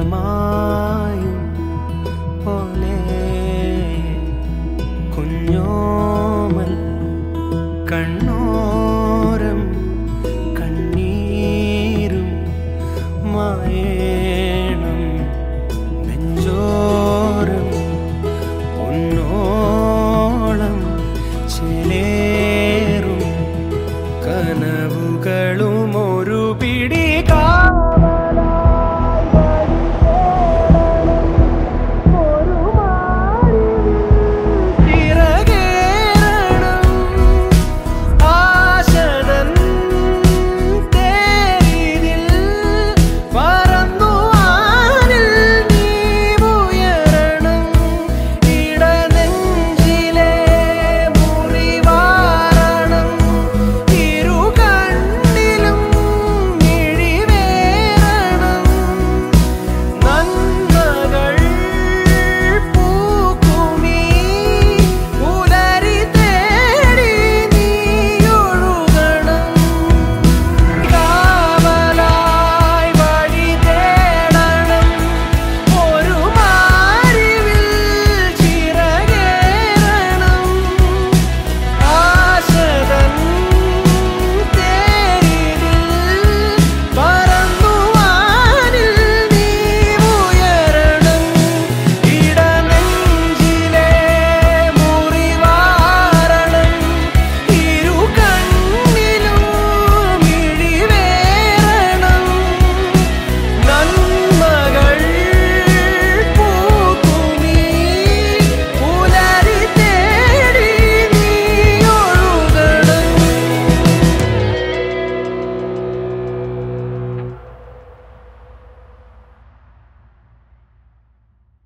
മരമായും പോലെ കുഞ്ഞോ